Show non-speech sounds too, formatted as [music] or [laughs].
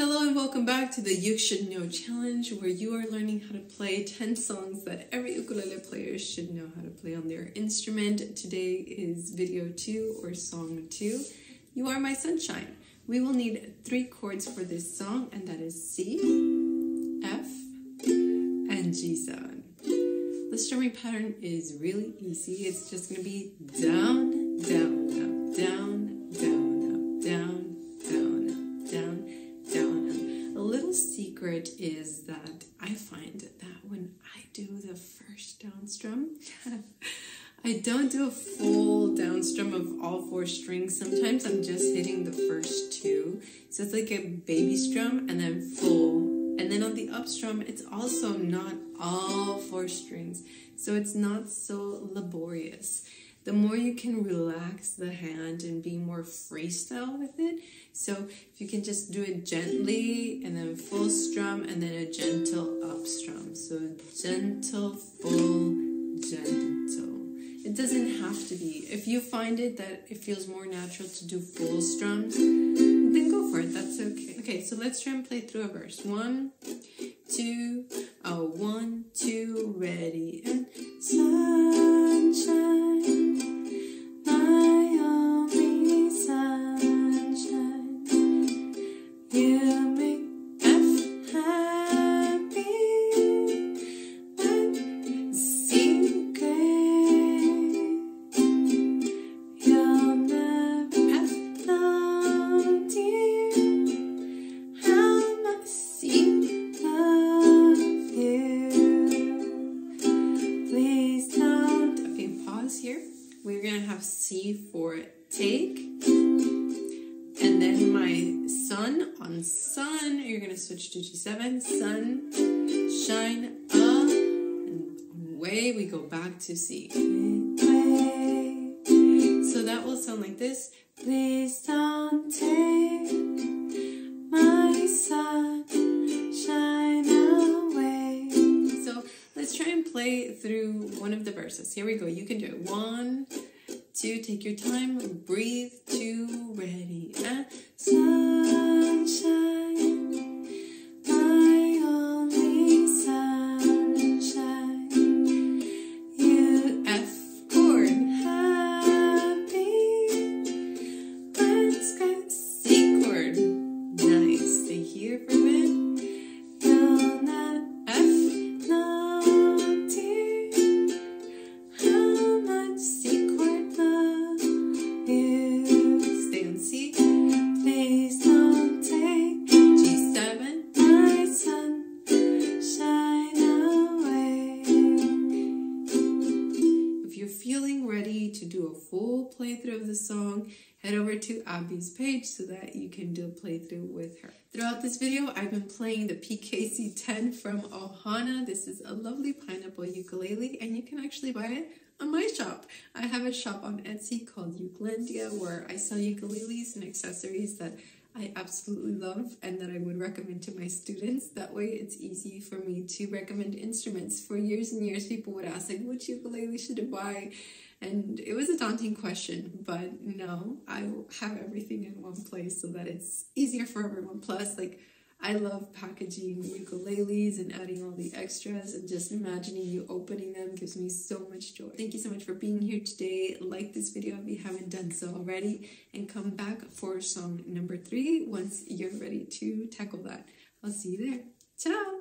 Hello and welcome back to the Uke Should Know Challenge where you are learning how to play 10 songs that every ukulele player should know how to play on their instrument. Today is video 2 or song 2. You are my sunshine. We will need three chords for this song and that is C, F, and G7. The strumming pattern is really easy. It's just going to be down, secret is that I find that when I do the first down strum, [laughs] I don't do a full down strum of all four strings. Sometimes I'm just hitting the first two. So it's like a baby strum and then full. And then on the up strum, it's also not all four strings. So it's not so laborious the more you can relax the hand and be more freestyle with it. So if you can just do it gently and then full strum and then a gentle up strum. So gentle, full, gentle. It doesn't have to be. If you find it that it feels more natural to do full strums, then go for it. That's okay. Okay, so let's try and play through a verse. One, two, C for take. And then my sun on sun, you're to switch to G7. Sun, shine, up, and away we go back to C. So that will sound like this. Please don't take my sun, shine away. So let's try and play through one of the verses. Here we go. You can do it. One, two, take your time, breathe, two, ready, and. To do a full playthrough of the song, head over to Abby's page so that you can do a playthrough with her. Throughout this video, I've been playing the PKC-10 from Ohana. This is a lovely pineapple ukulele and you can actually buy it on my shop. I have a shop on Etsy called Ukulandia where I sell ukuleles and accessories that I absolutely love and that I would recommend to my students. That way it's easy for me to recommend instruments. For years and years, people would ask, like, which ukulele should I buy? And it was a daunting question, but no, I have everything in one place so that it's easier for everyone. Plus, like, I love packaging ukuleles and adding all the extras and just imagining you opening them gives me so much joy. Thank you so much for being here today. Like this video if you haven't done so already and come back for song number three once you're ready to tackle that. I'll see you there. Ciao!